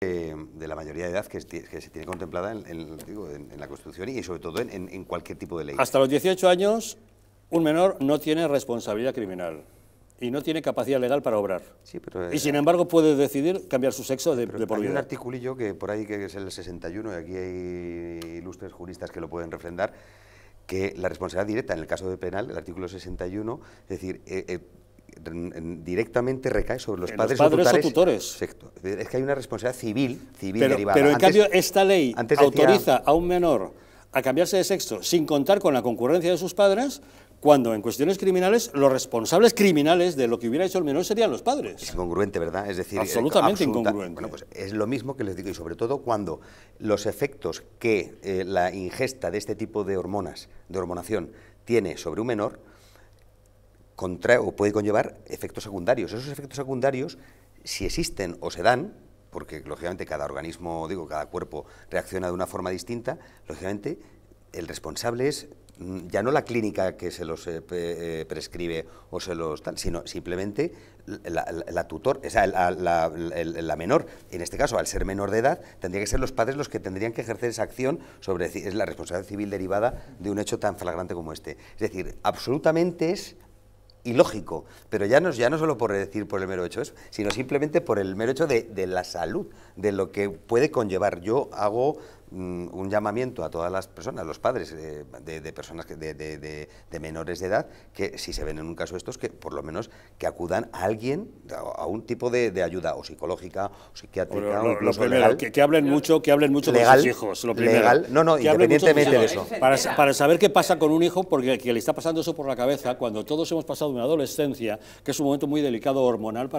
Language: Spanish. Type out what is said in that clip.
de la mayoría de edad que, que se tiene contemplada en, en, digo, en, la Constitución y sobre todo en, cualquier tipo de ley. Hasta los 18 años, un menor no tiene responsabilidad criminal y no tiene capacidad legal para obrar. Sí, pero, y sin eh, embargo puede decidir cambiar su sexo de, de por vida. Hay un articulillo que por ahí que es el 61, y aquí hay ilustres juristas que lo pueden refrendar, que la responsabilidad directa, en el caso de penal, el artículo 61, es decir, eh, eh, directamente recae sobre los padres, o, tutores. Es que hay una responsabilidad civil, civil pero, derivada. Pero en cambio esta ley autoriza a un menor a cambiarse de sexo sin contar con la concurrencia de sus padres, cuando en cuestiones criminales los responsables criminales de lo que hubiera hecho el menor serían los padres. Es incongruente, ¿verdad? Es decir, absolutamente incongruente. Bueno, pues es lo mismo que les digo y sobre todo cuando los efectos que eh, la ingesta de este tipo de hormonas, de hormonación, tiene sobre un menor, o puede conllevar efectos secundarios. Esos efectos secundarios, si existen o se dan, porque lógicamente cada organismo, digo, cada cuerpo reacciona de una forma distinta, lógicamente el responsable es mm, ya no la clínica que se los eh, eh, prescribe o se los tal, sino simplemente la, tutor, o sea, la, la, menor, en este caso, al ser menor de edad, tendría que ser los padres los que tendrían que ejercer esa acción sobre es la responsabilidad civil derivada de un hecho tan flagrante como este. Es decir, absolutamente es ilógico, pero ya no, ya no solo por decir por el mero hecho eso, sino simplemente por el mero hecho de, de la salud, de lo que puede conllevar. Yo hago un llamamiento a todas las personas, los padres de, personas que, de, menores de edad, que si se ven en un caso de estos, que por lo menos que acudan a alguien, a, un tipo de, ayuda o psicológica, o psiquiátrica, o incluso legal, que, hablen mucho, que hablen mucho legal, con sus hijos, lo primero. Legal, no, no, independientemente de eso. Para, para, saber qué pasa con un hijo, porque que le está pasando eso por la cabeza, cuando todos hemos pasado una adolescencia, que es un momento muy delicado hormonal para